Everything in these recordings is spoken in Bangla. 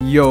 ইয়ো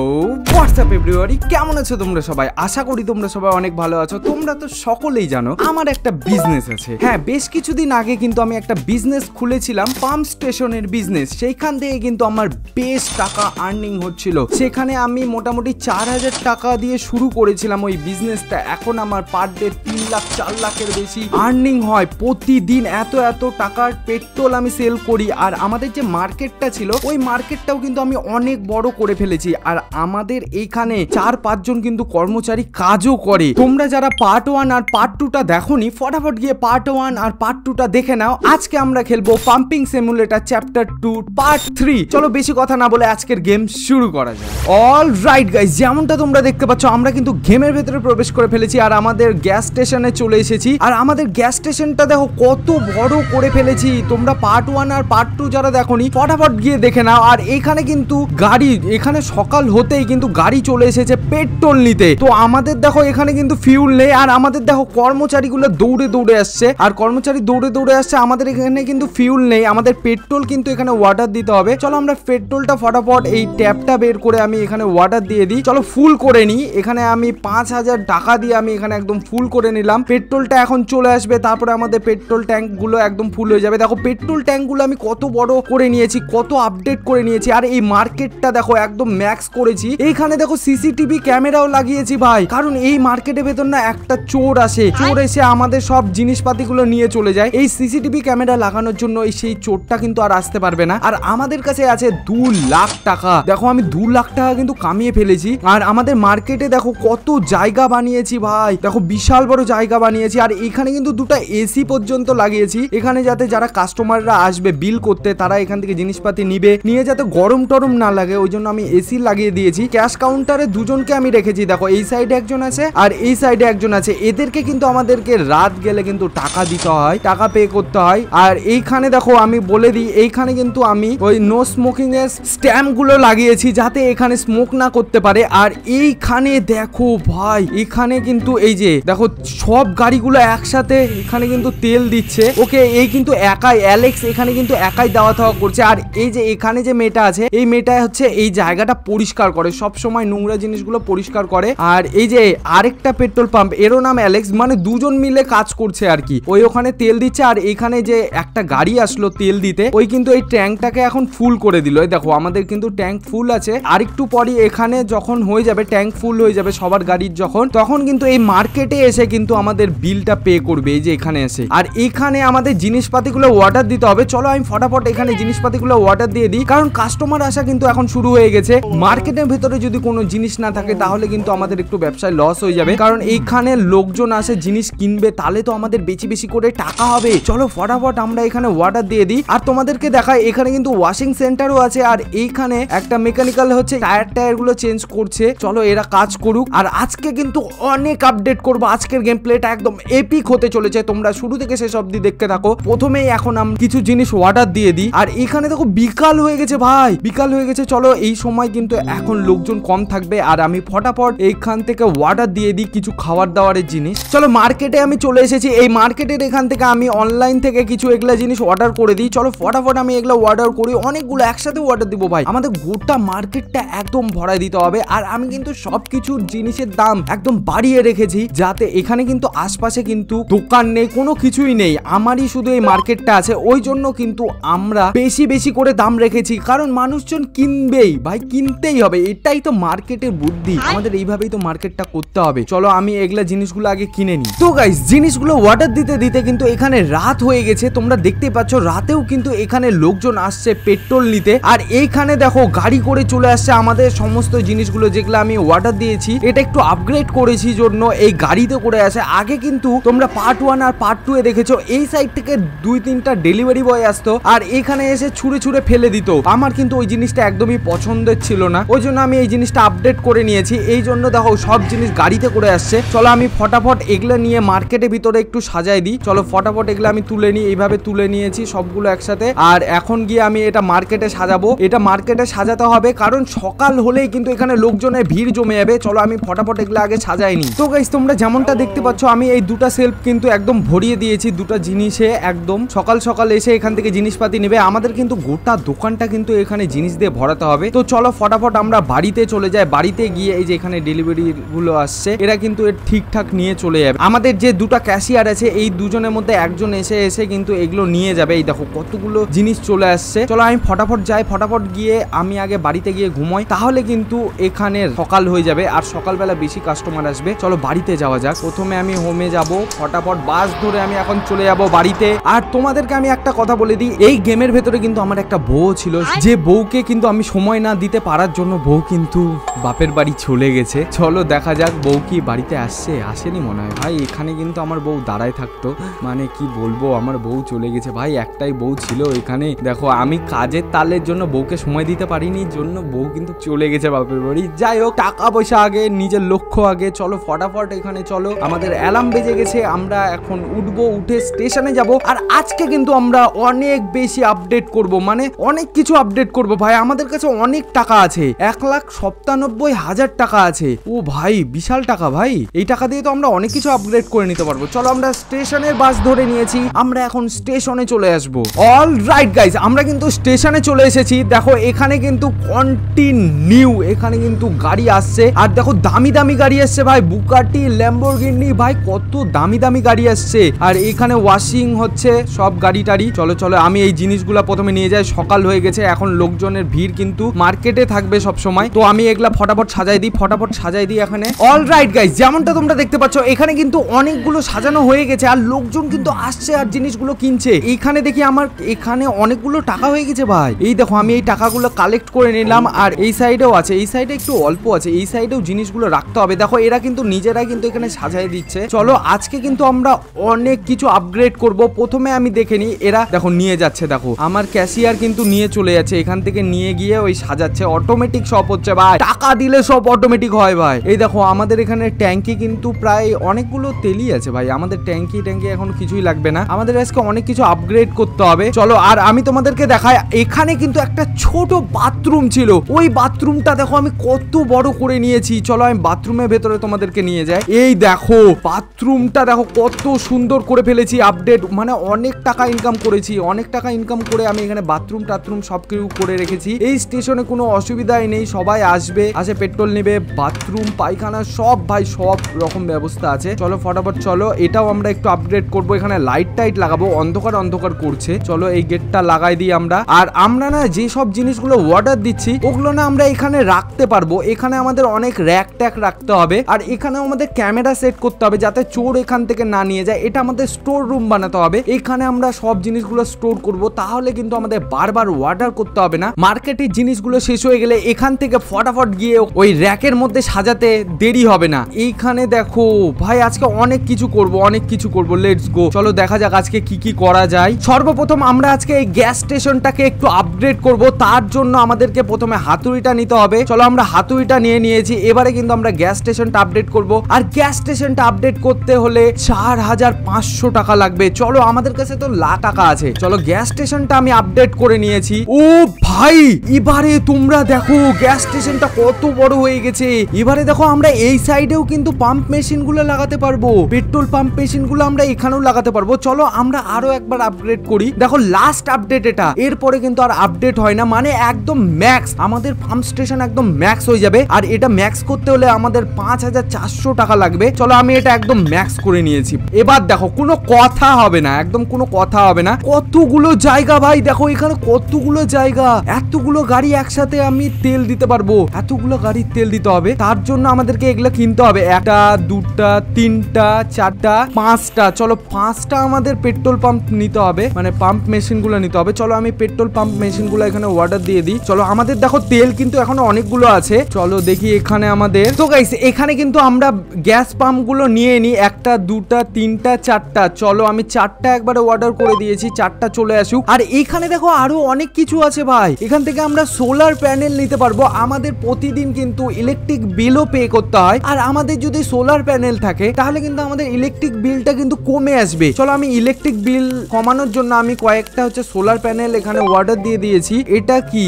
হোয়াটসঅ্যাপ এভরিবডি কেমন আছো তোমরা সবাই? আশা করি তোমরা সবাই অনেক ভালো আছো। তোমরা তো সকলেই জানো, আমার একটা বিজনেস আছে। হ্যাঁ বেশ কিছুদিন আগে কিন্তু আমি একটা বিজনেস খুলেছিলাম পাম্প স্টেশনের বিজনেস সেইখান থেকে কিন্তু আমার বেশ টাকা আর্নিং হচ্ছিল। সেখানে আমি মোটামুটি চার হাজার টাকা দিয়ে শুরু করেছিলাম ওই বিজনেসটা এখন আমার পার ডে তিন লাখ, চার লাখের বেশি আর্নিং হয়। প্রতিদিন এত এত টাকার পেট্রোল আমি সেল করি। আর আমাদের যে মার্কেটটা ছিল, ওই মার্কেটটাও কিন্তু আমি অনেক বড় করে ফেলেছি। আর আমাদের এইখানে চার পাঁচজন কিন্তু কর্মচারী কাজও করে। তোমরা যারা পার্ট ওয়ান আর পার্ট টুটা দেখোনি, ফটাফট গিয়ে পার্ট ওয়ান আর পার্ট টুটা দেখে নাও। আজকে আমরা খেলব pumping simulator chapter two part three চলো বেশি কথা না বলে আজকের গেম শুরু করা যায় অল রাইট গাইজ যেমনটা তোমরা দেখতে পাচ্ছ, আমরা কিন্তু গেমের ভেতরে প্রবেশ করে ফেলেছি আর আমাদের গ্যাস স্টেশনে চলে এসেছি। আর আমাদের গ্যাস স্টেশনটা দেখো কত বড় করে ফেলেছি। তোমরা পার্ট ওয়ান আর পার্ট টু যারা দেখোনি, ফটাফট গিয়ে দেখে নাও। আর এখানে কিন্তু গাড়ি, এখানে সকাল হতেই কিন্তু গাড়ি চলে এসেছে পেট্রোল নিতে। তো আমাদের দেখো এখানে কিন্তু ফিউল নেই, আর আমাদের দেখো কর্মচারীগুলো দৌড়ে দৌড়ে আসছে। আর কর্মচারী দৌড়ে দৌড়ে আসছে, আমাদের এখানে কিন্তু ফিউল নেই। আমাদের পেট্রোল কিন্তু এখানে ওয়াটার দিতে হবে। চলো আমরা পেট্রোলটা ফটাফট এই ট্যাপটা বের করে আমি এখানে ওয়াটার দিয়ে দিই। চলো ফুল করে নিই। এখানে আমি পাঁচ হাজার টাকা দিয়ে আমি এখানে একদম ফুল করে নিলাম। পেট্রোলটা এখন চলে আসবে, তারপরে আমাদের পেট্রোল ট্যাঙ্কগুলো একদম ফুল হয়ে যাবে। দেখো পেট্রোল ট্যাঙ্কগুলো আমি কত বড় করে নিয়েছি, কত আপডেট করে নিয়েছি। আর এই মার্কেটটা দেখো একদম ম্যাক্স করেছি। এইখানে দেখো সিসিটিভি ক্যামেরাও লাগিয়েছি ভাই। কারণ এই মার্কেটের ভেতর না একটা চোর আসে। চোর এসে আমাদের সব জিনিসপাতিগুলো নিয়ে চলে যায়। এই সিসিটিভি ক্যামেরা লাগানোর জন্য এই সেই চোরটা কিন্তু আর আসতে পারবে না। আর আমাদের কাছে আছে দু লাখ টাকা। দেখো আমি দু লাখ টাকা কিন্তু কামিয়ে ফেলেছি। আর আমাদের মার্কেটে দেখো কত জায়গা বানিয়েছি ভাই। দেখো বিশাল বড় জায়গা বানিয়েছি। আর এখানে কিন্তু দুটা এসি পর্যন্ত লাগিয়েছি। এখানে যাতে যারা কাস্টমাররা আসবে বিল করতে তারা এখান থেকে জিনিসপাতি নিবে। নিয়ে যাতে গরম টরম না লাগে ওই জন্য আমি এসি লাগিয়ে দিয়েছি। ক্যাশ কাউন্টারে দুজনকে আমি রেখেছি। দেখো, এই সাইডে একজন আছে আর এই সাইডে একজন আছে। এদেরকে কিন্তু আমাদেরকে রাত গেলে কিন্তু টাকা দিতে হয়, টাকা পে করতে হয়। আর এইখানে দেখো, আমি বলে দিই, এইখানে কিন্তু আমি ওই নো স্মোকিং এর স্ট্যাম্পগুলো লাগিয়েছি যাতে এখানে স্মোক না করতে পারে। আর এইখানে দেখো ভাই, এখানে কিন্তু এই যে, দেখো, সব গাড়িগুলো একসাথে এখানে কিন্তু তেল দিচ্ছে। ওকে, এই কিন্তু একাই অ্যালেক্স এখানে কিন্তু একাই দেওয়া থাওয়া করছে। আর এই যে, এখানে যে মেয়েটা আছে, এই মেয়েটা হচ্ছে এই জায়গাটা পরিষ্কার করে সব সময় নোংরা জিনিসগুলো পরিষ্কার করে। আর এই যে আরেকটা পেট্রোল পাম্প, এরও নাম অ্যালেক্স মানে দুজন মিলে কাজ করছে আর কি। ওই ওখানে তেল দিচ্ছে আর এখানে যে একটা গাড়ি আসলো তেল দিতে, ওই কিন্তু এই ট্যাঙ্কটাকে এখন ফুল করে দিল। এই দেখো, আমাদের কিন্তু ট্যাঙ্ক ফুল আছে। আর একটু পরই এখানে যখন হয়ে যাবে, ট্যাঙ্ক ফুল হয়ে যাবে সবার গাড়ির যখন, তখন কিন্তু এই মার্কেটে এসে কিন্তু আমাদের বিলটা পে করবে, এই যে এখানে এসে। আর এখানে আমাদের জিনিসপাতিগুলো অর্ডার দিতে হবে। চলো আমি ফটাফট এখানে জিনিসপাতিগুলো অর্ডার দিয়ে দিই, কারণ কাস্টমার আসা কিন্তু এখন শুরু হয়ে গেছে। মার্কেটের ভেতরে যদি কোনো জিনিস না থাকে, তাহলে কিন্তু আমাদের একটু ব্যবসায় লস হয়ে যাবে। কারণ এইখানে লোকজন আসে, জিনিস কিনবে, তাহলে তো আমাদের বেশি বেশি করে টাকা হবে। চলো ফটাফট আমরা এখানে অর্ডার দিয়ে দিই। আর তোমাদেরকে দেখাই, এখানে কিন্তু ওয়াশিং সেন্টারও আছে। আর এইখানে একটা মেকানিক্যাল হচ্ছে টায়ার টায়ারগুলো চেঞ্জ করছে। চলো এরা কাজ করুক। আর আজকে কিন্তু অনেক আপডেট করব। আজকের গেম প্লেটা একদম এপিক হতে চলেছে। তোমরা শুরু থেকে শেষ অব্দি দেখতে থাকো। প্রথমেই এখন আমরা কিছু জিনিস অর্ডার দিয়ে দিই। আর এখানে দেখো বিকাল হয়ে গেছে ভাই। বিকাল হয়ে গেছে। চলো এই সময় কিন্তু এখন লোকজন কম থাকবে আর আমি ফটাফট এইখান থেকে অর্ডার দিয়ে দিই কিছু খাবার দাবারের জিনিস। চলো মার্কেটে আমি চলে এসেছি। এই মার্কেটের এখান থেকে আমি অনলাইন থেকে কিছু এগুলা জিনিস অর্ডার করে দিই। চলো ফটাফট আমি এগুলো অর্ডার করি। অনেকগুলো একসাথে অর্ডার দিব ভাই। আমাদের গোটা মার্কেটটা একদম ভরাই দিতে হবে। আর আমি কিন্তু সব কিছুর জিনিসের দাম একদম বাড়িয়ে রেখেছি। যাতে এখানে কিন্তু আশপাশে কিন্তু দোকান নেই, কোনো কিছুই নেই। আমারই শুধু এই মার্কেটটা আছে। ওই জন্য কিন্তু আমরা বেশি বেশি করে দাম রেখেছি। কারণ মানুষজন কিনবেই। ভাই কিনতেই হবে এটাই তো মার্কেটের বুদ্ধি। আমাদের এইভাবেই তো মার্কেটটা করতে হবে। চলো আমি এগুলা জিনিসগুলো আগে কিনে নিই। তো গাইস জিনিসগুলো অর্ডার দিতে দিতে কিন্তু এখানে রাত হয়ে গেছে। তোমরা দেখতে পাচ্ছ রাতেও কিন্তু এখানে লোকজন আসছে পেট্রোল নিতে। আর এইখানে দেখো গাড়ি করে চলে আসছে আমাদের সমস্ত জিনিসগুলো যেগুলো আমি অর্ডার দিয়েছি। এটা একটু আপগ্রেড করেছি জন্য এই গাড়িতে করে আসে। আগে কিন্তু তোমরা পার্ট ওয়ান আর পার্ট টু এ দেখেছ এই সাইড থেকে দুই তিনটা ডেলিভারি বয় আসতো। আর এখানে এসে ছুঁড়ে ছুঁড়ে ফেলে দিত। আমার কিন্তু ওই জিনিসটা একদমই পছন্দের ছিল না। ওই জন্য আমি এই জিনিসটা আপডেট করে নিয়েছি। এই জন্য দেখো সব জিনিস গাড়িতে করে আসছে। চলো আমি ফটাফট এগুলো নিয়ে মার্কেটের ভিতরে একটু সাজাই দিই। চলো ফটাফট এগুলো আমি তুলে নিই। এইভাবে তুলে নিয়েছি সবগুলো একসাথে। আর এখন গিয়ে আমি এটা মার্কেটে সাজাবো। এটা মার্কেটে সাজাতে হবে কারণ সকাল হলেই কিন্তু এখানে লোকজনের ভিড় জমে যাবে। চলো আমি ফটাফট এগুলো আগে সাজাইনি তো গাইস তোমরা যেমনটা দেখতে পাচ্ছ, আমি এই দুটা সেলফ কিন্তু একদম ভরিয়ে দিয়েছি দুটা জিনিসে একদম। সকাল সকাল এসে এখান থেকে জিনিসপাতি নেবে। আমাদের কিন্তু গোটা দোকানটা কিন্তু এখানে জিনিস দিয়ে ভরাতে হবে। তো চলো ফটাফট ফটাফট আমরা বাড়িতে চলে যাই। বাড়িতে গিয়ে এই যে এখানে ডেলিভারি গুলো আসছে এরা কিন্তু এর ঠিকঠাক নিয়ে চলে যাবে। আমাদের যে দুটো ক্যাশিয়ার আছে এই দুজনের মধ্যে একজন এসে এসে কিন্তু এগুলো নিয়ে যাবে। এই দেখো কতগুলো জিনিস চলে আসছে। চলো আমি ফটাফট যাই। ফটাফট গিয়ে আমি আগে বাড়িতে গিয়ে ঘুমোই। তাহলে কিন্তু এখানে সকাল হয়ে যাবে। আর সকালবেলা বেশি কাস্টমার আসবে। চলো বাড়িতে যাওয়া যাক। প্রথমে আমি হোমে যাব। ফটাফট বাস ধরে আমি এখন চলে যাব বাড়িতে। আর তোমাদেরকে আমি একটা কথা বলে দিই। এই গেমের ভেতরে কিন্তু আমার একটা বউ ছিল। যে বউকে কিন্তু আমি সময় না দিতে পারার জন্য বউ কিন্তু বাপের বাড়ি চলে গেছে। চলো দেখা যাক বউ কি বাড়িতে আসছে। আসেনি মনে হয়। ভাই, এখানে কিন্তু আমার বউ দাঁড়ায় থাকতো। মানে কি বলব, আমার বউ চলে গেছে। ভাই, একটাই বউ ছিল এখানে। দেখো, আমি কাজের তালের জন্য বউকে সময় দিতে পারিনি, জন্য বউ কিন্তু চলে গেছে বাপের বাড়ি। যাই হোক, টাকা পয়সা আগে, নিজের লক্ষ্য আগে। চলো, ফটাফট এখানে চলো। আমাদের অ্যালার্ম বেজে গেছে। আমরা এখন উঠবো, উঠে স্টেশনে যাব। আর আজকে কিন্তু আমরা অনেক বেশি আপডেট করব। মানে অনেক কিছু আপডেট করব। ভাই, আমাদের কাছে অনেক টাকা আছে। এক লাখ সপ্তানব্বই হাজার টাকা আছে। ও ভাই, বিশাল টাকা ভাই। এই টাকা দিয়ে তো আমরা অনেক কিছু আপগ্রেড করে নিতে পারব। চলো আমরা স্টেশনের বাস ধরে নিয়েছি। আমরা এখন স্টেশনে চলে আসব। অল রাইট গাইজ আমরা কিন্তু স্টেশনে চলে এসেছি। দেখো, এখানে কিন্তু কন্টিনিউ এখানে কিন্তু গাড়ি আসছে। আর দেখো, দামি দামি গাড়ি আসছে ভাই। বুকাটি ল্যাম্বোর্গিনি ভাই, কত দামি দামি গাড়ি আসছে। আর এখানে ওয়াশিং হচ্ছে, সব গাড়ি টাড়ি। চলো চলো, আমি এই জিনিসগুলো প্রথমে নিয়ে যাই। সকাল হয়ে গেছে, এখন লোকজনের ভিড় কিন্তু। মার্কেটে থাকবে সব সময় তো আমি এগুলা ফটাফট সাজাই দিই, ফটাফট সাজাই দিই এখানে। অল রাইট গাইজ যেমনটা তোমরা দেখতে পাচ্ছ, এখানে কিন্তু অনেকগুলো সাজানো হয়ে গেছে আর লোকজন কিন্তু আসছে আর জিনিসগুলো কিনছে। এইখানে দেখি আমার, এখানে অনেকগুলো টাকা হয়ে গেছে ভাই। এই দেখো, আমি এই টাকাগুলো কালেক্ট করে নিলাম আর এই সাইডেও আছে, এই সাইডে একটু অল্প আছে, এই সাইডেও জিনিসগুলো রাখতে হবে। দেখো, এরা কিন্তু নিজেরাই কিন্তু এখানে সাজাই দিচ্ছে। চলো, আজকে কিন্তু আমরা অনেক কিছু আপগ্রেড করব। প্রথমে আমি দেখে নিই, এরা দেখো নিয়ে যাচ্ছে, দেখো। আমার ক্যাশিয়ার কিন্তু নিয়ে চলে যাচ্ছে, এখান থেকে নিয়ে গিয়ে ওই সাজাচ্ছে। অটোমেটিক সব হচ্ছে ভাই। টাকা দিলে সব অটোমেটিক হয় ভাই। এই দেখো, আমাদের এখানে ট্যাঙ্কি কিন্তু প্রায় অনেকগুলো তেলই আছে ভাই। আমাদের ট্যাঙ্কি ট্যাঙ্কি এখন কিছুই লাগবে না। আমাদের আজকে অনেক কিছু আপগ্রেড করতে হবে। চলো, আর আমি তোমাদেরকে দেখাই, এখানে কিন্তু একটা ছোট বাথরুম ছিল। ওই বাথরুমটা দেখো, আমি কত বড় করে নিয়েছি। চলো, আমি বাথরুমের ভেতরে তোমাদেরকে নিয়ে যাই। এই দেখো বাথরুমটা দেখো, কত সুন্দর করে ফেলেছি আপডেট মানে অনেক টাকা ইনকাম করেছি। অনেক টাকা ইনকাম করে আমি এখানে বাথরুম টাথরুম সব কিছু করে রেখেছি। এই স্টেশনে কোনো অসুবিধাই নেই, সবাই আসবে, আসে পেট্রোল নেবে, বাথরুম, পায়খানা, সব ভাই, সব রকম ব্যবস্থা আছে। চলো ফটাফট, চলো, এটাও আমরা একটু আপগ্রেড করব। এখানে লাইট টাইট লাগাবো, অন্ধকার অন্ধকার করছে। চলো এই গেটটা লাগাই দিই আমরা। আর আমরা না যে সব জিনিসগুলো অর্ডার দিচ্ছি, ওগুলো না আমরা এখানে রাখতে পারব। এখানে আমাদের অনেক র্যাক ট্যাক রাখতে হবে। আর এখানেও আমাদের ক্যামেরা সেট করতে হবে যাতে চোর এখান থেকে না নিয়ে যায়। এটা আমাদের স্টোর রুম বানাতে হবে। এখানে আমরা সব জিনিসগুলো স্টোর করব। তাহলে কিন্তু আমাদের বারবার অর্ডার করতে হবে না। মার্কেটের জিনিসগুলো শেষ হয়ে গেলে এখান থেকে ফটাফট গিয়ে ওই র্যাকের মধ্যে সাজাতে দেরি হবে না। এইখানে দেখো, ভাই আজকে অনেক কিছু করব, অনেক কিছু করব। লেটস গো চলো দেখা যাক আজকে কি কি করা যায়। সর্বপ্রথম আমরা আজকে এই গ্যাস স্টেশনটাকে একটু আপগ্রেড করব। তার জন্য আমাদেরকে প্রথমে হাতুড়িটা নিতে হবে। চলো আমরা হাতুড়িটা নিয়ে নিয়েছি। এবারে কিন্তু আমরা গ্যাস স্টেশনটা আপডেট করব। আর গ্যাস স্টেশনটা আপডেট করতে হলে চার হাজার পাঁচশো টাকা লাগবে। চলো আমাদের কাছে তো লাখ টাকা আছে। চলো গ্যাস স্টেশনটা আমি আপডেট করে নিয়েছি। ও ভাই, এবারে তোমরা দেখো গ্যাস স্টেশনটা কত বড় হয়ে গেছে। এবারে দেখো, আমরা এই সাইডেও কিন্তু পাম্প মেশিনগুলো লাগাতে পারব। পেট্রোল পাম্প মেশিনগুলো আমরা এখানেও লাগাতে পারব। চলো, আমরা আরও একবার আপগ্রেড করি। দেখো লাস্ট আপডেট এটা। এরপরে কিন্তু আর আপডেট হয় না। মানে একদম ম্যাক্স আমাদের পাম্প স্টেশন একদম ম্যাক্স হয়ে যাবে। আর এটা ম্যাক্স করতে হলে আমাদের পাঁচ হাজার চারশো টাকা লাগবে। চলো, আমি এটা একদম ম্যাক্স করে নিয়েছি। এবার দেখো, কোনো কথা হবে না। একদম কোনো কথা হবে না। কতগুলো জায়গা ভাই, দেখো, এখানে কতগুলো জায়গা। এতগুলো গাড়ি একসাথে আমি তেল দিতে পারব। এতগুলো গাড়ির তেল দিতে হবে। তার জন্য আমাদেরকে এগুলো কিনতে হবে। একটা, দুটা, তিনটা, চারটা, পাঁচটা। চলো, পাঁচটা আমাদের পেট্রোল পাম্প নিতে হবে। মানে পাম্প মেশিনগুলো নিতে হবে। চলো, আমি পেট্রোল পাম্প মেশিনগুলো এখানে অর্ডার দিয়ে দিই। চলো, আমাদের দেখো তেল কিন্তু এখনও অনেকগুলো আছে। চলো, দেখি এখানে আমাদের। তো গাইস এখানে কিন্তু আমরা গ্যাস পাম্পগুলো নিয়ে নিই। একটা, দুটা, তিনটা, চারটা। চলো, আমি চারটা একবারে অর্ডার করে দিয়েছি। চারটা চলে আসুক। আর এখানে দেখো আরও অনেক কিছু আছে ভাই। এখান থেকে আমরা সোলার প্যানেল নিতে পারব। আমাদের প্রতিদিন কিন্তু ইলেকট্রিক বিলও পে করতে হয়। আর আমাদের যদি সোলার প্যানেল থাকে, তাহলে কিন্তু আমাদের ইলেকট্রিক বিলটা কিন্তু কমে আসবে। চলো আমি ইলেকট্রিক বিল কমানোর জন্য আমি কয়েকটা হচ্ছে সোলার প্যানেল এখানে অর্ডার দিয়ে দিয়েছি। এটা কি?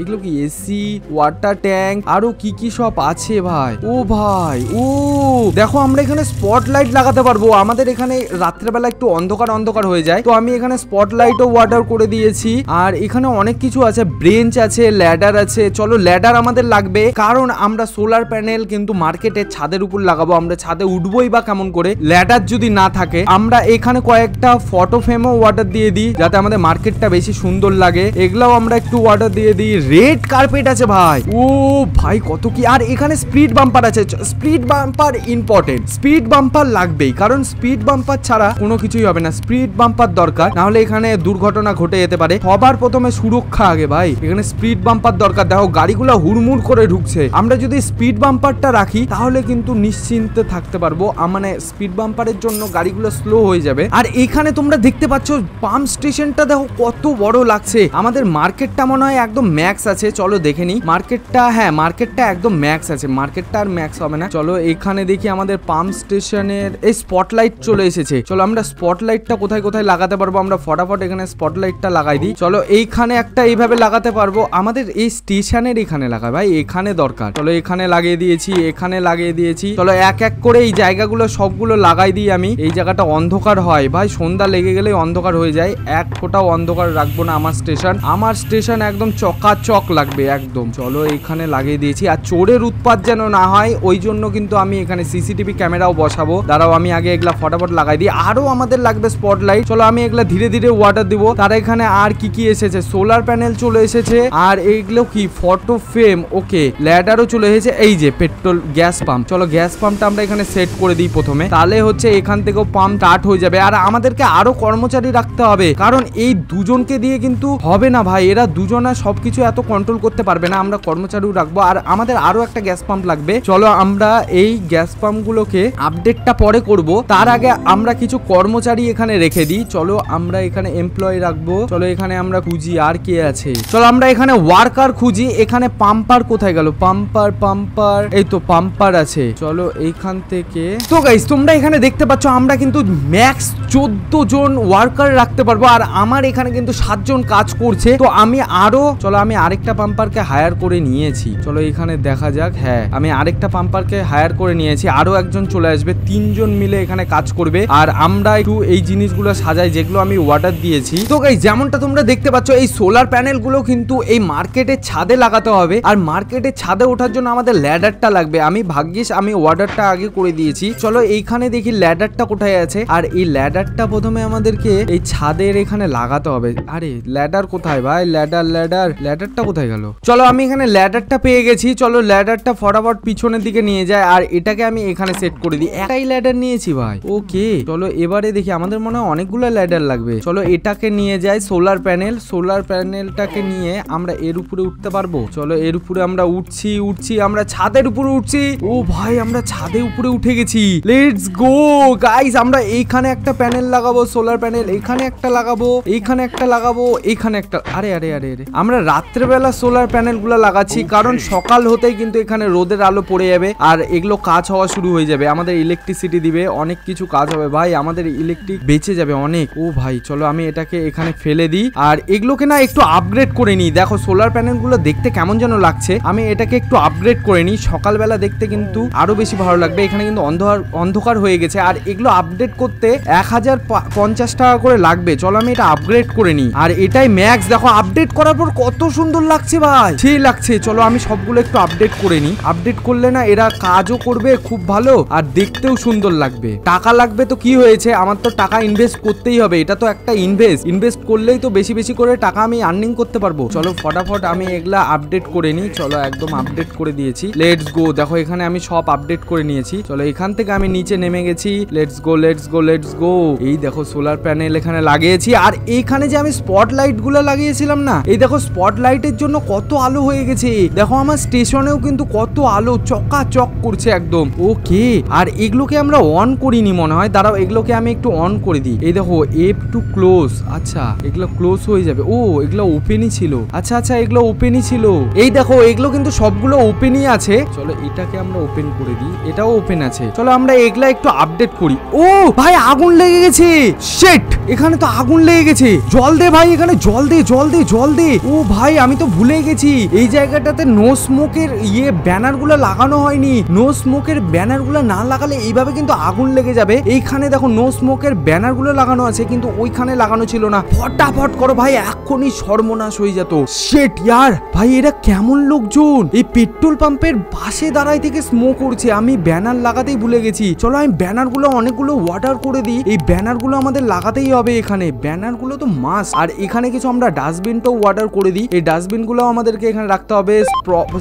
এগুলো কি এসি ওয়াটার ট্যাঙ্ক আরও কি কি সব আছে ভাই? ও ভাই, ও। দেখো, আমরা এখানে স্পটলাইট লাগাতে পারব। আমাদের এখানে রাত্রেবেলা একটু অন্ধকার অন্ধকার হয়ে যায়। তো আমি এখানে স্পট স্পটলাইটও অর্ডার করে দিয়েছি। আর এখানে অনেক কিছু আছে। ব্রেঞ্চ আছে ল্যাডার ল্যাডার আছে। চলো ল্যাডার আমাদের লাগবে। কারণ আমরা সোলার প্যানেল কিন্তু মার্কেটে ছাদের উপর লাগাবো। আমরা ছাদে উঠবোই বা কেমন করে। ল্যাডার যদি না থাকে, আমরা এখানে কয়েকটা ফটো ফ্রেমও অর্ডার দিয়ে দিই, যাতে আমাদের মার্কেটটা বেশি সুন্দর লাগে। এগুলাও আমরা একটু অর্ডার দিয়ে দিই। রেড কার্পেট আছে ভাই। ও ভাই, কত কি। আর এখানে স্পিড বাম্পার আছে। Speed bumper important speed bumper লাগবেই। কারণ স্পিড বাম্পার ছাড়া কোনো কিছুই হবে না। স্পিড বাম্পার দরকার। না হলে এখানে দুর্ঘটনা ঘটে যেতে পারে। সবার প্রথমে সুরক্ষা আগে ভাই। এখানে স্পিড বাম্পার দরকার। দেখো, গাড়িগুলো হুড়মুড় করে ঢুকছে। আমরা যদি স্পিড বাম্পারটা রাখি, তাহলে কিন্তু নিশ্চিন্তে থাকতে পারব। মানে স্পিড বাম্পারের জন্য গাড়িগুলো স্লো হয়ে যাবে। আর এখানে তোমরা দেখতে পাচ্ছ পাম্প স্টেশনটা দেখো, কত বড় লাগছে। আমাদের মার্কেটটা মনে হয় একদম ম্যাক্স আছে। চলো দেখে নিই। মার্কেটটা হ্যাঁ মার্কেটটা একদম ম্যাক্স আছে। মার্কেটটা আর ম্যাক্স হবে না। চলো এখানে দেখি আমাদের পাম্প স্টেশনের এই স্পটলাইট চলে এসেছে। চলো, আমরা স্পটলাইটটা কোথায় কোথায় লাগাতে পারব? আমরা ফটাফট এখানে স্পটলাইটটা লাগাই দিই। চলো, এইখানে একটা এইভাবে লাগাতে পারব। আমাদের এই স্টেশনের এখানে লাগাই ভাই, এখানে দরকার। চলো, এখানে লাগিয়ে দিয়েছি, এখানে লাগিয়ে দিয়েছি। চলো, এক এক করে এই জায়গাগুলো সবগুলো লাগাই দিই আমি। এই জায়গাটা অন্ধকার হয়, ভাই, সন্ধ্যা লেগে গেলে অন্ধকার হয়ে যায়। এক ফোঁটাও অন্ধকার রাখব না আমার স্টেশন। আমার স্টেশন একদম চকাচক লাগবে, একদম। চলো, এখানে লাগিয়ে দিয়েছি। আর চোরের উৎপাত যেন না হয়, ওই জন্য কিন্তু আমি এখানে সিসিটিভি ক্যামেরাও বসাবো। দাঁড়াও, আমি আগে এগুলা ফটাফট লাগাই দিই। আরও আমাদের লাগবে স্পটলাইট চলো, আমি এগুলা ধীরে ধীরে ওয়াটার দিব। তারা এখানে আর কি কি এসেছে? সোলার প্যানেল চলে এসেছে। আর এইগুলো কি ফটো ফ্রেম ওকে ল্যাডারও চলে এসেছে। এই যে পেট্রোল গ্যাস পাম্প চলো গ্যাস পাম্পটা আমরা এখানে সেট করে দিই প্রথমে। তাহলে হচ্ছে এখান থেকেও পাম্প স্টার্ট হয়ে যাবে। আর আমাদেরকে আরও কর্মচারী রাখতে হবে। কারণ এই দুজনকে দিয়ে কিন্তু হবে না ভাই। এরা দুজনা সবকিছু এত কন্ট্রোল করতে পারবে না। আমরা কর্মচারীও রাখব। আর আমাদের আরও একটা গ্যাস পাম্প লাগবে। চলো, আমরা এই গ্যাস পাম্পগুলোকে আপডেটটা পরে করব। তার আগে আমরা কিছু কর্মচারী এখানে রেখে দিই। চলো, আমরা এখানে এমপ্লয় রাখব। চলো, এখানে আমরা খুঁজি আর কে আছে? চলো, আমরা এখানে ওয়ার্কার খুঁজি, এখানে পাম্পার কোথায় গেল? পাম্পার পাম্পার, এই তো পাম্পার আছে। চলো এইখান থেকে। তো গাইস তোমরা এখানে দেখতে পাচ্ছ, আমরা কিন্তু ম্যাক্স চোদ্দ জন ওয়ার্কার রাখতে পারব, আর আমার এখানে কিন্তু সাতজন কাজ করছে। তো আমি আরও, চলো আমি আরেকটা পাম্পারকে হায়ার করে নিয়েছি। চলো এখানে দেখা যাক হ্যাঁ আমি আরেকটা পাম্পারকে হায়ার করে নিয়েছি। আরও একজন চলে আসবে, তিনজন মিলে এখানে কাজ করবে। আর আমরা একটু এই জিনিসগুলো সাজাই, যেগুলো আমি ওয়াটার দিয়েছি। তো গাইস যেমনটা তোমরা দেখতে পাচ্ছ, এই সোলার প্যানেলগুলো কিন্তু এই মার্কেটের ছাদে লাগাতে হবে আর মার্কেটের ছাদে ওঠার জন্য আমাদের ল্যাডারটা লাগবে। আমি ভাগ্যিস আমি অর্ডারটা আগে করে দিয়েছি। চলো এইখানে দেখি ল্যাডারটা কোথায় আছে। আর এই ল্যাডারটা প্রথমে আমাদেরকে এই ছাদের এখানে লাগাতে হবে। আরে, ল্যাডার কোথায় ভাই? ল্যাডার ল্যাডার, ল্যাডারটা কোথায় গেল? চলো আমি এখানে ল্যাডারটা পেয়ে গেছি। চলো ল্যাডারটা ফটাফট পিছনের দিকে নিয়ে যায় আর এটাকে আমি এখানে সেট করে দিই। একটাই ল্যাডার নিয়েছি ভাই। ওকে, চলো এবারে দেখি। আমাদের মনে হয় অনেকগুলো ল্যাডার লাগবে। চলো এটাকে নিয়ে যাই সোলার প্যানেল। সোলার প্যানেলটাকে নিয়ে আমরা এর উপরে উঠতে পারব? চলো এর উপরে আমরা উঠছি উঠছি আমরা ছাদের উপরে উঠছি। ও ভাই আমরা ছাদে উপরে উঠে গেছি। লেটস গো গাইস আমরা এইখানে একটা প্যানেল লাগাবো সোলার প্যানেল এখানে একটা লাগাবো এইখানে একটা লাগাবো এইখানে একটা আরে আরে আরে আরে। আমরা রাত্রেবেলা সোলার প্যানেলগুলো লাগাচ্ছি কারণ সকাল হতেই কিন্তু এখানে রোদের আলো পড়ে যাবে আর এগুলো কাজ হওয়া শুরু হয়ে যাবে। আমাদের ইলেকট্রিসিটি দিবে অনেক কিছু কাজ হবে। ভাই আমাদের ইলেকট্রিক বেঁচে যাবে অনেক। ও ভাই চলো আমি এটাকে এখানে ফেলে দিই। আর এগুলোকে না একটু আপগ্রেড করে নিই। দেখো সোলার প্যানেল গুলো দেখতে কেমন যেন লাগছে, আমি এটাকে একটু আপগ্রেড করে নিই। সকালবেলা দেখতে কিন্তু আরও বেশি ভালো লাগবে। এখানে কিন্তু অন্ধকার অন্ধকার হয়ে গেছে। আর এগুলো আপডেট করতে এক হাজার পঞ্চাশ টাকা করে লাগবে। চলো আমি এটা আপগ্রেড করে নিই। আর এটাই ম্যাক্স দেখো আপডেট করার পর কত সুন্দর লাগছে ভাই। সেই লাগছে। চলো আমি সবগুলো একটু আপডেট করে নিই। আপডেট করলে না এরা কাজও করবে খুব ভালো আর দেখতেও সুন্দর লাগবে। টাকা লাগবে তো কি হয়েছে? আমার তো টাকা ইনভেস্ট করতেই হবে। এটা তো একটা ইনভেস্ট ইনভেস্ট করলেই তো বেশি বেশি করে টাকা আমি আর্নিং করতে পারব। চলো, ফটাফট আমি এগুলা আপডেট করে নিই। চলো একদম আপডেট করে দিয়েছি। লেটস গো দেখো, এখানে আমি সব আপডেট করে নিয়েছি। চলো, এখান থেকে আমি নিচে নেমে গেছি। Let's go let's go let's go এই দেখো সোলার প্যানেল এখানে লাগিয়েছি। আর এইখানে যে আমি স্পট লাইটগুলো লাগিয়েছিলাম না, এই দেখো স্পট লাইটের জন্য কত আলো হয়ে গেছে। দেখো, আমার স্টেশনেও কিন্তু কত আলো চকাচক করছে একদম। ওকে আর এগুলোকে আমরা অন করিনি মনে হয়। দাঁড়াও, এগুলোকে আমি একটু অন করে দিই। এই দেখো এফ টু ক্লোজ আচ্ছা এগুলো ক্লোজ হয়ে যাবে। ও, এগুলো ওপেনই ছিল। আচ্ছা আচ্ছা এগুলো ওপেনই ছিল। এই দেখো, এগুলো কিন্তু সবগুলো ওপেনই আছে। চলো, এটাকে আমরা ওপেন করে দিই। এটাও ওপেন আছে। চলো, আমরা এগুলা একটু আপডেট করি। ও, ভাই, আগুন লেগে গেছে। শেট এখানে তো আগুন লেগে গেছে। জল দে, ভাই, এখানে জল দে জল দে জল দে। ও, ভাই, আমি তো ভুলে গেছি। এই জায়গাটাতে নো স্মোকের ইয়ে ব্যানারগুলো লাগানো হয়নি। নো স্মোকের ব্যানারগুলো না লাগালে এইভাবে কিন্তু আগুন লেগে যাবে। এইখানে দেখো নো স্মোকের ব্যানারগুলো লাগানো আছে, কিন্তু ওইখানে লাগানো ছিল না। ফটাফট করো, ভাই এখনই সর্বনাশ হয়ে যেত। শেট ইয়ার আর ভাই, এরা কেমন লোকজন? এই পেট্রোল পাম্পের পাশে দাঁড়াই থেকে স্মো করছে। আমি ব্যানার লাগাতেই ভুলে গেছি। চলো, আমি ব্যানারগুলো অনেকগুলো ওয়াটার করে দিই। এই ব্যানারগুলো আমাদের লাগাতেই হবে এখানে। ব্যানারগুলো তো মাস আর এখানে কিছু আমরা ডাস্টবিনটাও ওয়াটার করে দিই। এই ডাস্টবিনগুলো আমাদেরকে এখানে রাখতে হবে।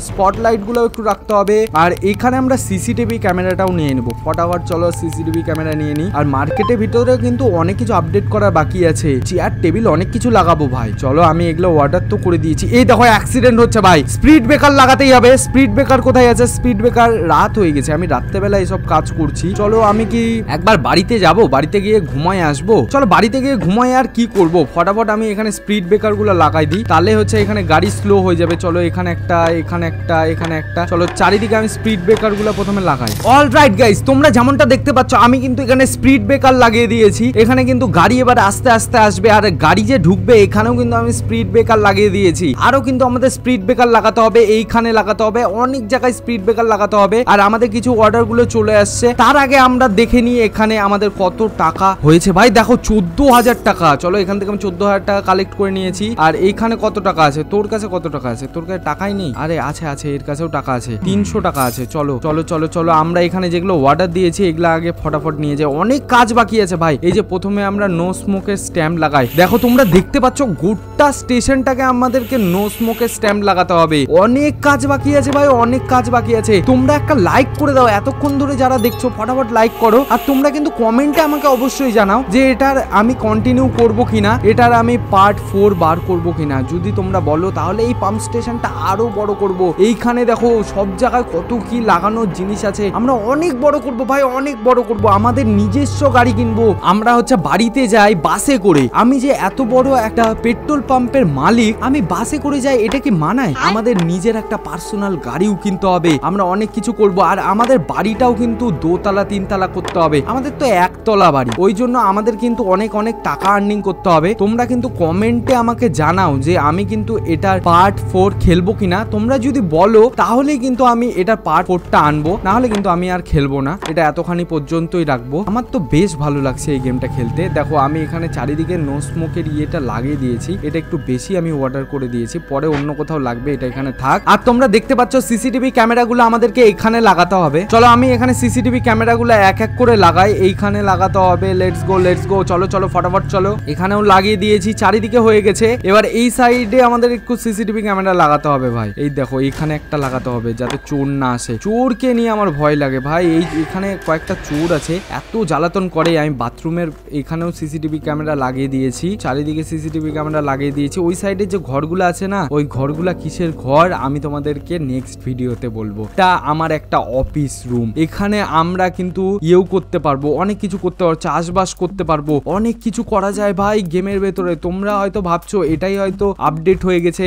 স্পটলাইটগুলো একটু রাখতে হবে। আর এখানে আমরা সিসিটিভি ক্যামেরাটাও নিয়ে নেব। ফটাফট চলো সিসিটিভি ক্যামেরা নিয়ে নিই। আর মার্কেটের ভিতরে কিন্তু অনেক কিছু আপডেট করা বাকি আছে। চেয়ার টেবিল অনেক কিছু লাগাবো ভাই। চলো, আমি এগুলো অর্ডার তো করে দিয়েছি। এই দেখো অ্যাক্সিডেন্ট হচ্ছে ভাই। স্পিড ব্রেকার লাগাতেই হবে। স্পিড ব্রেকার কোথায় আছে? স্পিড ব্রেকার রাত হয়ে গেছে। আমি রাত্রেবেলা এসব কাজ করছি। চলো আমি কি একবার বাড়িতে যাব? বাড়িতে গিয়ে ঘুমায় আসব? চলো বাড়িতে গিয়ে ঘুমায় আর কি করব? ফটাফট আমি এখানে স্পিড ব্রেকারগুলো লাগাই দিই। তাহলে হচ্ছে এখানে গাড়ি স্লো হয়ে যাবে। চলো এখানে একটা এখানে একটা এখানে একটা। চলো চারিদিকে আমি স্পিড ব্রেকারগুলো প্রথমে লাগাই। অল রাইট গাইস তোমরা যেমনটা দেখতে পাচ্ছ, আমি কিন্তু এখানে স্পিড ব্রেকার লাগিয়ে দিয়েছি। এখানে কিন্তু গাড়ি এবার আস্তে আস্তে আসবে। আর গাড়ি যে ঢুকবে, এখানেও কিন্তু আমি স্পিড ব্রেকার লাগিয়ে দিয়েছি। আরও কিন্তু আমাদের স্পিড ব্রেকার লাগাতে হবে, এইখানে লাগাতে হবে, অনেক জায়গায় স্পিড ব্রেকার লাগাতে হবে। আর আমাদের কিছু অর্ডারগুলো চলে আসছে। তার আগে আমরা দেখে নিই এখানে আমাদের কত টাকা হয়েছে। ভাই, দেখো চোদ্দ হাজার টাকা। চলো এখান থেকে আমি চোদ্দ হাজার টাকা কালেক্ট করে নিয়েছি। আর এইখানে কত টাকা আছে? তোর কাছে কত টাকা আছে? তোর কাছে টাকাই নেই? আরে, আছে আছে, এর কাছেও টাকা আছে। তিনশো টাকা আছে। চলো চলো চলো চলো, আমরা এখানে যেগুলো অর্ডার দিয়েছি, এগুলো আগে ফটাফট নিয়ে যাই। অনেক কাজ বাকি আছে ভাই। এই যে প্রথমে আমরা নো স্মোকের স্ট্যাম্প লাগাই। দেখো, তোমরা দেখতে পাচ্ছ গোটা স্টেশনটাকে আমাদেরকে নো স্মোকের স্ট্যাম্প লাগাতে হবে। অনেক কাজ বাকি আছে ভাই, অনেক কাজ বাকি আছে। তোমরা একটা লাইক করে দাও, এতক্ষণ ধরে যারা দেখছ, ফটাফট লাইক করো। আর তোমরা কিন্তু কমেন্টে আমাকে অবশ্যই জানাও যে এটার আমি কন্টিনিউ করব কিনা, এটার আমি পার্ট ফোর বার করব কিনা। যদি তোমরা বলো, তাহলে এই পাম্প স্টেশনটা আরও বড় করব। এইখানে দেখো, সব জায়গায় কত কি লাগানোর জিনিস আছে। আমরা অনেক বড় করব ভাই, অনেক বড় করব। আমাদের নিজস্ব গাড়ি কিনবো। আমরা হচ্ছে বাড়িতে যাই বাসে করে। আমি যে এত বড় একটা পেট্রোল পাম্পের মালিক, আমি বাসে করে যাই এটা কি মানায়? আমাদের নিজের একটা পার্সোনাল গাড়িও কিনতে হবে। আমরা অনেক কিছু করব আর আমাদের বাড়িটাও কিন্তু দোতলা তিনতলা করতে হবে। আমাদের তো একতলা বাড়ি। ওই জন্য আমাদের কিন্তু অনেক অনেক টাকা আর্নিং করতে হবে। তোমরা কিন্তু কমেন্টে আমাকে জানাও যে আমি কিন্তু এটার পার্ট ফোর খেলব কিনা। তোমরা যদি বলো তাহলেই কিন্তু আমি এটার পার্ট ফোরটা আনব। না হলে কিন্তু আমি আর খেলব না। এটা এতখানি পর্যন্তই রাখব। আমার তো বেশ ভালো লাগছে এই গেমটা খেলতে। দেখো আমি এখানে চারিদিকে নো স্মোকের ইয়েটা লাগিয়ে দিয়েছি। এটা একটু বেশি আমি অর্ডার করে দিয়েছি। পরে অন্য কোথাও লাগবে, এটা এখানে থাক। আর তোমরা দেখতে পাচ্ছ সিসিটিভি ক্যামেরাগুলো আমাদেরকে এখানে লাগাতে হবে। চলো আমি এখানে সিসিটিভি ক্যামেরাগুলো এক এক করে লাগাই। এইখানে লাগাতে হবে লেটস গো লেটস গো চলো চলো, ফটাফট চলো। এখানেও লাগিয়ে দিয়েছি, চারিদিকে হয়ে গেছে। এবার এই সাইডে আমাদের একটু সিসিটিভি ক্যামেরা লাগাতে হবে ভাই। এই দেখো এখানে একটা লাগাতে হবে যাতে চোর না আসে। চোরকে নিয়ে আমার ভয় লাগে ভাই। এই এখানে কয়েকটা চোর আছে, এত জ্বালাতন করে। আমি বাথরুমের এখানেও সিসিটিভি ক্যামেরা লাগিয়ে দিয়েছি, চারিদিকে সিসিটিভি ক্যামেরা লাগিয়ে দিয়েছি। ওই সাইডে যে ঘরগুলো আছে না ওই ঘরগুলা কিসের ঘর? আমি তোমাদেরকে নেক্সট ভিডিওতে বলব। তা আমার একটা অফিস রুম এখানে আমরা কিন্তু ইয়েও করতে পারব, অনেক কিছু করতে পারব, চাষবাস করতে পারব, অনেক কিছু করা যায় ভাই গেমের ভেতরে। তোমরা হয়তো ভাবছ, এটাই হয়তো আপডেট হয়ে গেছে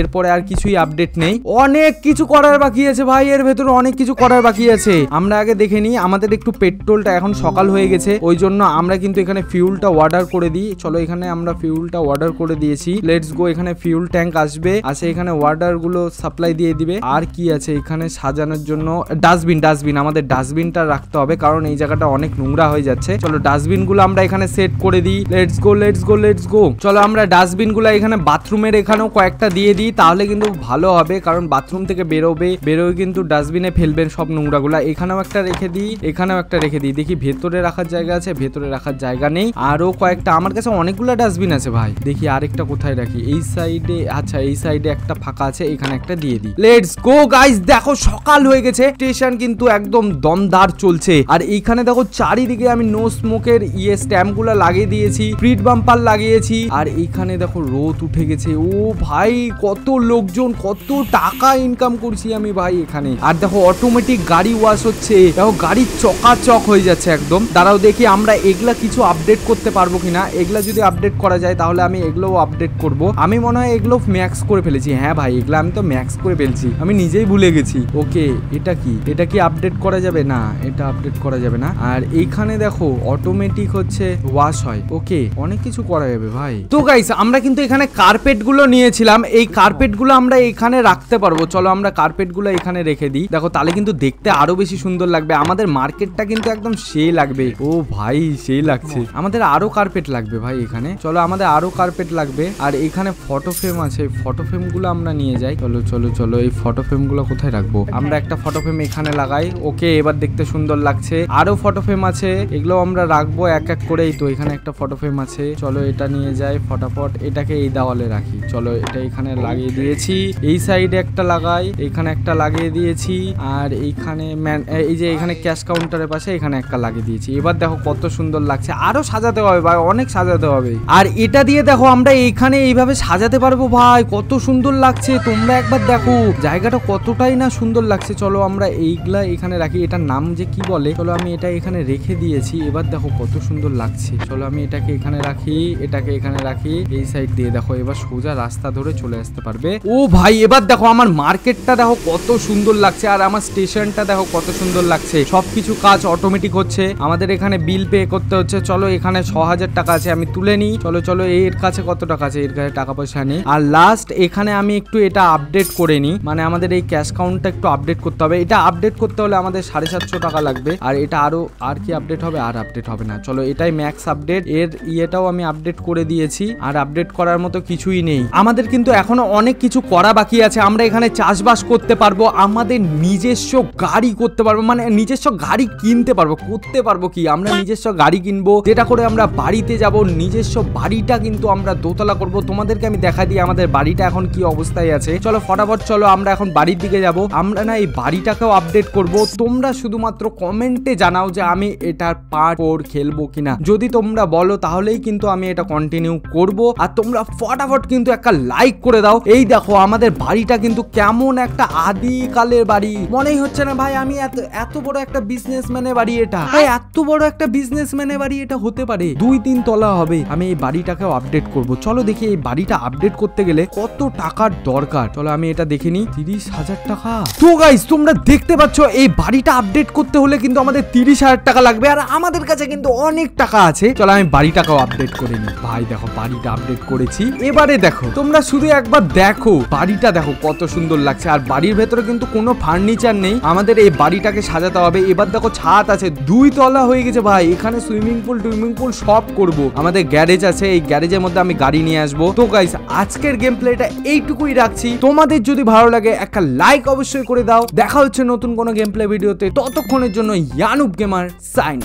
এরপরে আর কিছুই আপডেট নেই। অনেক কিছু করার বাকি আছে ভাই, এর ভেতরে অনেক কিছু করার বাকি আছে। আমরা আগে দেখে নিই, আমাদের একটু পেট্রোলটা এখন সকাল হয়ে গেছে, ওই জন্য আমরা কিন্তু এখানে ফিউলটা অর্ডার করে দিই। চলো এখানে আমরা ফিউলটা অর্ডার করে দিয়েছি। লেটস গো এখানে ফিউল ট্যাঙ্ক আসবে। আসে এখানে ওয়াটারগুলো সাপ্লাই দিয়ে দিবে। আর কি আছে এখানে সাজানোর জন্য? ডাস্টবিন ডাস্টবিন আমাদের ডাস্টবিনটা রাখতে হবে কারণ এই জায়গাটা অনেক নোংরা হয়ে যাচ্ছে। চলো ডাস্টবিনগুলো আমরা এখানে সেট করে দিই। Let's go let's go let's go চলো আমরা ডাস্টবিনগুলো এখানে বাথরুমের এখানেও কয়েকটা দিয়ে দিই, তাহলে কিন্তু ভালো হবে কারণ বাথরুম থেকে বেরোবে। বেরোয় কিন্তু ডাস্টবিনে ফেলবেন সব নোংরা গুলা এখানেও একটা রেখে দিই, এখানেও একটা রেখে দিই। দেখি ভেতরে রাখার জায়গা আছে, ভেতরে রাখার জায়গা নেই। আরও কয়েকটা, আমার কাছে অনেকগুলো ডাস্টবিন আছে ভাই। দেখি আরেকটা কোথায় রাখি? এই সাইডে আচ্ছা এই সাইডে একটা ফাঁকা আছে, এখানে একটা দিয়ে দিই। লেটস গো গাইস দেখো, সকাল হয়ে গেছে। স্টেশন কিন্তু একদম দমদার চলছে। আর এইখানে দেখো, চারিদিকে আমি নো স্মোকের ইয়ে স্ট্যাম্পগুলো লাগিয়ে দিয়েছি স্পিড বাম্পার লাগিয়েছি। আর এইখানে দেখো, রোদ উঠে গেছে। ও ভাই, কত লোকজন, কত টাকা ইনকাম করছি আমি ভাই এখানে। আর দেখো অটোমেটিক গাড়ি ওয়াশ হচ্ছে। দেখো, গাড়ি চকাচক হয়ে যাচ্ছে একদম। দাঁড়াও দেখি, আমরা এগুলা কিছু আপডেট করতে পারব কিনা? এগুলা যদি আপডেট করা যায়, তাহলে আমি এগুলোও আপডেট করব। আমি মনে হয় এগুলো ম্যাক্স করে ফেলেছি। হ্যাঁ ভাই, এগুলো আমি তো ম্যাক্স করে ফেলছি। আমি নিজেই ভুলে গেছি। ওকে, এটা কি? এটা কি আপডেট করা যাবে? না, এটা আপডেট করা যাবে না। আর এইখানে দেখো অটোমেটিক হচ্ছে ওয়াশ হয়। ওকে, অনেক কিছু করা যাবে ভাই। তো গাইস আমরা কিন্তু এখানে কার্পেটগুলো নিয়েছিলাম। এই কার্পেটগুলো আমরা এখানে রাখতে পারব। চলো আমরা কার্পেটগুলো এখানে রেখে দিই। দেখো, তাহলে কিন্তু দেখতে আরও বেশি সুন্দর লাগবে। আমাদের মার্কেটটা কিন্তু একদম সেই লাগবে। ও ভাই সেই লাগছে। আমাদের আরও কার্পেট লাগবে ভাই এখানে। চলো, আমাদের আরও কার্পেট লাগবে। আর এখানে ফটো ফ্রেম আছে ফটো ফটো ফ্রেমগুলো আমরা নিয়ে যাই। চলো চলো চলো এই ফটো ফ্রেমগুলো কোথায় রাখব? আমরা একটা ফটো ফ্রেম এখানে লাগাই। ওকে এবার দেখতে সুন্দর লাগছে। আরও ফটো ফ্রেম আছে। এগুলো আমরা রাখব এক এক করেই তো। এখানে একটা ফটো ফ্রেম আছে। চলো এটা নিয়ে যাই ফটাফট। এটাকে এই দেওয়ালে রাখি। চলো এটা এখানে লাগিয়ে দিয়েছি। এই সাইডে একটা লাগাই। এখানে একটা লাগিয়ে দিয়েছি। আর এইখানে ম্যান এই যে এখানে ক্যাশ কাউন্টারের পাশে এখানে একটা লাগিয়ে দিয়েছি। এবার দেখো কত সুন্দর লাগছে। আরও সাজাতে হবে ভাই অনেক সাজাতে হবে। আর এটা দিয়ে দেখো আমরা এইখানে এইভাবে সাজাতে পারব ভাই। কত সুন্দর লাগছে, তোমরা একবার দেখো। জায়গাটা কতটাই না সুন্দর লাগছে, চলো আমরা এইগুলা এখানে রাখি। এটার নাম যে কি বলে, চলো আমি এটা এখানে রেখে দিয়েছি। এবার দেখো কত সুন্দর লাগছে। চলো আমি এটাকে এখানে রাখি, এটাকে এখানে রাখি। এই সাইড দিয়ে দেখো, এবার সোজা রাস্তা ধরে চলে আসতে পারবে। ও ভাই, এবার দেখো আমার মার্কেটটা দেখো কত সুন্দর লাগছে, আর আমার স্টেশনটা দেখো কত সুন্দর লাগছে। সবকিছু কাজ অটোমেটিক হচ্ছে। আমাদের এখানে বিল পে করতে হচ্ছে। চলো এখানে ছ টাকা আছে, আমি তুলে নিই। চলো চলো, এর কাছে কত টাকা আছে? এর কাছে টাকা পয়সা নেই। আর লাস্ট এখানে আমি একটু এটা আপডেট করে নিই। মানে আমাদের এই ক্যাশ কাউন্টটা একটু আপডেট করতে হবে। এটা আপডেট করতে হলে আমাদের সাড়ে সাতশো টাকা লাগবে। আর এটা আরও, আর কি আপডেট হবে, আর আপডেট হবে না। চলো, এটাই ম্যাক্স আপডেট এর ইয়েটাও আমি আপডেট করে দিয়েছি। আর আপডেট করার মতো কিছুই নেই। আমাদের কিন্তু এখনও অনেক কিছু করা বাকি আছে। আমরা এখানে চাষবাস করতে পারব। আমাদের নিজস্ব গাড়ি করতে পারব। মানে নিজস্ব গাড়ি কিনতে পারব। করতে পারব কি? আমরা নিজস্ব গাড়ি কিনবো। যেটা করে আমরা বাড়িতে যাব, নিজস্ব বাড়িটা কিন্তু আমরা দোতলা করব। তোমাদেরকে আমি দেখা দিই আমাদের বাড়িটা। এখন কি অবস্থায় আছে? চলো ফটাফট চলো, আমরা এখন বাড়ির দিকে যাব। আমরা না এই বাড়িটাকেও আপডেট করব। তোমরা শুধুমাত্র কমেন্টে জানাও যে আমি এটার পার্ট ফোর খেলব কিনা। যদি তোমরা বলো, তাহলেই কিন্তু আমি এটা কন্টিনিউ করব। আর তোমরা ফটাফট কিন্তু একটা লাইক করে দাও। এই দেখো, আমাদের বাড়িটা কিন্তু কেমন একটা আদিকালের বাড়ি। মনেই হচ্ছে না ভাই, আমি এত এত বড় একটা বিজনেসম্যানের বাড়ি এটা। ভাই, এত বড় একটা বিজনেসম্যানের বাড়ি এটা হতে পারে। দুই তিন তলা হবে। আমি এই বাড়িটাকেও আপডেট করব। চলো দেখি এই বাড়িটা আপডেট করতে গেলে কত টাকার দরকার? চলো আমি এটা দেখে নিই। তিরিশ হাজার টাকা। তো গাইস তোমরা দেখতে পাচ্ছ, এই বাড়িটা আপডেট করতে হলে কিন্তু আমাদের তিরিশ হাজার টাকা লাগবে, আর আমাদের কাছে কিন্তু অনেক টাকা আছে। চলো আমি বাড়িটাকেও আপডেট করে নিই। ভাই, দেখো, বাড়িটা আপডেট করেছি। এবারে দেখো, তোমরা শুধু একবার দেখো, বাড়িটা দেখো কত সুন্দর লাগছে। আর বাড়ির ভেতরে কিন্তু কোনো ফার্নিচার নেই। আমাদের এই বাড়িটাকে সাজাতে হবে। এবার দেখো ছাদ আছে, দুই তলা হয়ে গেছে ভাই। এখানে সুইমিং পুল টুইমিং পুল সব করব। আমাদের গ্যারেজ আছে, এই গ্যারেজের মধ্যে আমি গাড়ি নিয়ে আসব। তো গাইস আজকের গেম প্লেটা এইটুকুই রাখছি। তোমাদের যদি ভালো লাগে, একটা লাইক অবশ্যই করে দাও। দেখা হচ্ছে নতুন কোনো গেম প্লে ভিডিওতে। ততক্ষণের জন্য ইয়ানুব গেমার সাইন